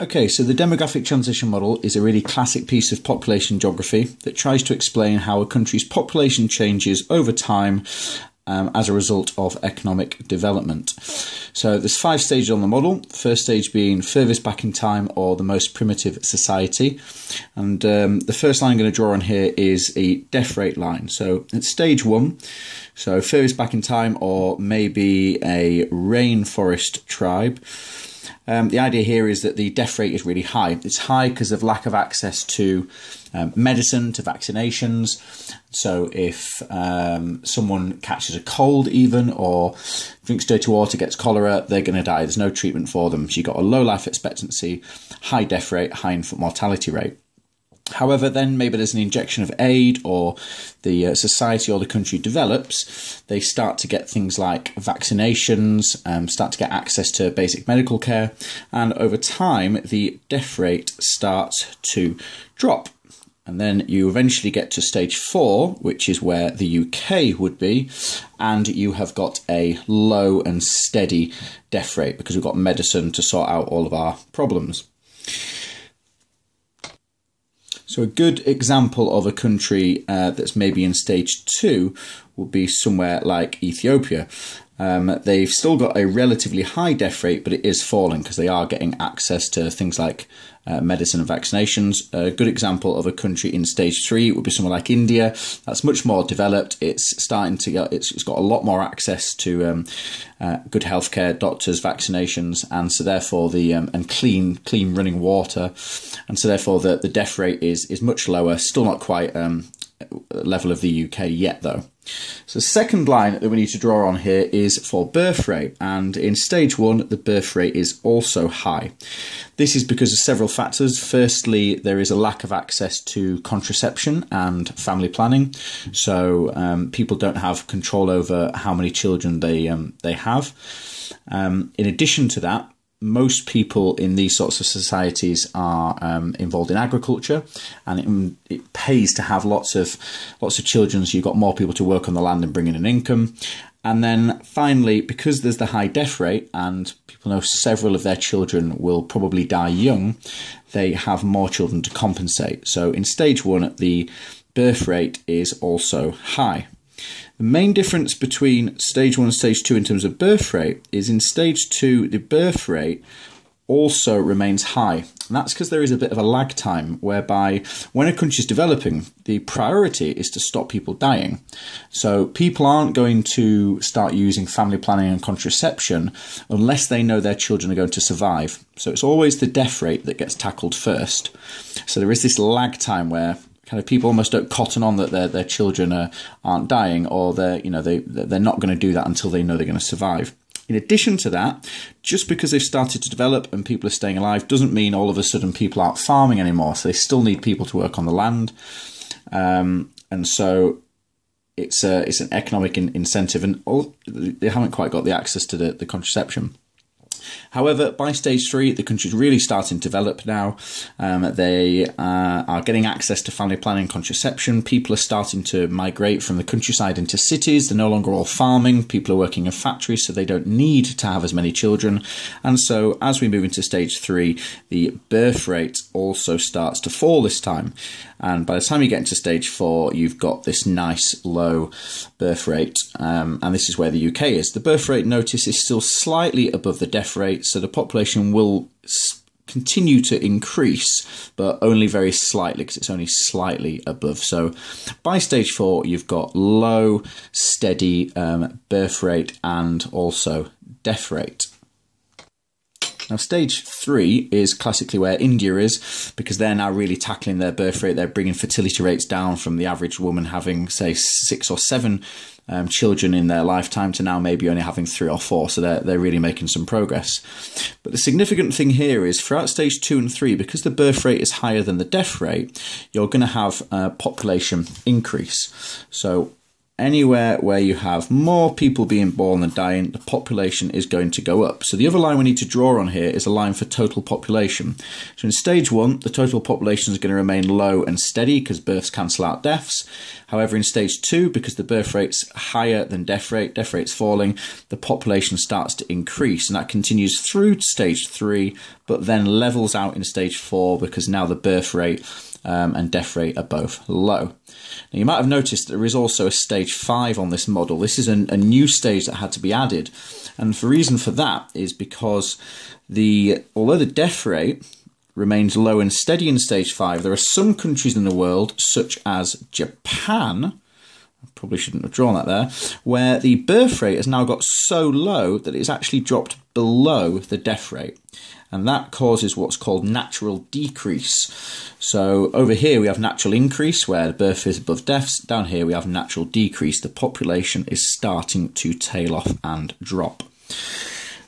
Okay, so the demographic transition model is a really classic piece of population geography that tries to explain how a country's population changes over time um, as a result of economic development. So there's five stages on the model. First stage being furthest back in time or the most primitive society. And um, the first line I'm going to draw on here is a death rate line. So it's stage one, so furthest back in time or maybe a rainforest tribe. Um, the idea here is that the death rate is really high. It's high because of lack of access to um, medicine, to vaccinations. So if um, someone catches a cold, even or drinks dirty water, gets cholera, they're going to die. There's no treatment for them. So you've got a low life expectancy, high death rate, high infant mortality rate. However, then maybe there's an injection of aid, or the uh, society or the country develops, they start to get things like vaccinations, um, start to get access to basic medical care, and over time, the death rate starts to drop. And then you eventually get to stage four, which is where the UK would be, and you have got a low and steady death rate because we've got medicine to sort out all of our problems. So, a good example of a country uh, that's maybe in stage two would be somewhere like Ethiopia. Um, they've still got a relatively high death rate, but it is falling because they are getting access to things like uh, medicine and vaccinations. A good example of a country in stage three would be somewhere like India. That's much more developed. It's starting to get, it's, it's got a lot more access to um, uh, good healthcare, doctors, vaccinations, and so therefore the um, and clean, clean running water, and so therefore the the death rate is is much lower. Still not quite um, level of the UK yet, though. So, the second line that we need to draw on here is for birth rate, and in stage one, the birth rate is also high. This is because of several factors. Firstly, there is a lack of access to contraception and family planning, so um, people don't have control over how many children they um, they have. Um, in addition to that, most people in these sorts of societies are um, involved in agriculture, and it, it, pays to have lots of lots of children. So you've got more people to work on the land and bring in an income. And then finally, because there's the high death rate, and people know several of their children will probably die young, they have more children to compensate. So in stage one, the birth rate is also high. The main difference between stage one and stage two in terms of birth rate is in stage two, the birth rate also remains high. And that's because there is a bit of a lag time whereby when a country is developing, the priority is to stop people dying. So people aren't going to start using family planning and contraception unless they know their children are going to survive. So it's always the death rate that gets tackled first. So there is this lag time where kind of people almost don't cotton on that their their children are, aren't dying or they're you know they they're not going to do that until they know they're going to survive. In addition to that, just because they've started to develop and people are staying alive doesn't mean all of a sudden people aren't farming anymore. So they still need people to work on the land, um, and so it's a it's an economic in, incentive, and all, they haven't quite got the access to the, the contraception. However, by stage three, the country's really starting to develop now. Um, they uh, are getting access to family planning contraception. People are starting to migrate from the countryside into cities. They're no longer all farming. People are working in factories, so they don't need to have as many children. And so, as we move into stage three, the birth rate also starts to fall this time. And by the time you get into stage four, you've got this nice low birth rate. Um, and this is where the UK is. The birth rate, notice, is still slightly above the death rate, so the population will continue to increase, but only very slightly because it's only slightly above. So by stage four, you've got low, steady um, birth rate and also death rate. Now, stage three is classically where India is because they're now really tackling their birth rate. They're bringing fertility rates down from the average woman having, say, six or seven um, children in their lifetime to now maybe only having three or four. So they're, they're really making some progress. But the significant thing here is throughout stage two and three, because the birth rate is higher than the death rate, you're going to have a population increase. So anywhere where you have more people being born than dying, the population is going to go up. So the other line we need to draw on here is a line for total population. So in stage one, the total population is going to remain low and steady because births cancel out deaths. However, in stage two, because the birth rate's higher than death rate, death rate's falling, the population starts to increase and that continues through stage three, but then levels out in stage four because now the birth rate um, and death rate are both low. Now, you might have noticed there is also a stage 5 on this model. This is a, a new stage that had to be added. And the reason for that is because the although the death rate remains low and steady in stage 5, there are some countries in the world, such as Japan, probably shouldn't have drawn that there, where the birth rate has now got so low that it's actually dropped below the death rate. And that causes what's called natural decrease. So over here we have natural increase where the birth is above deaths. Down here we have natural decrease. The population is starting to tail off and drop.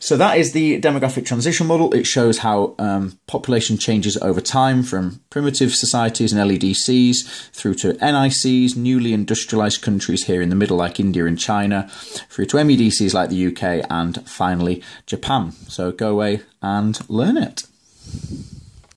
So that is the demographic transition model. It shows how um, population changes over time from primitive societies and LEDCs through to NICs, newly industrialized countries here in the middle like India and China, through to MEDCs like the UK, and finally Japan. So go away and learn it.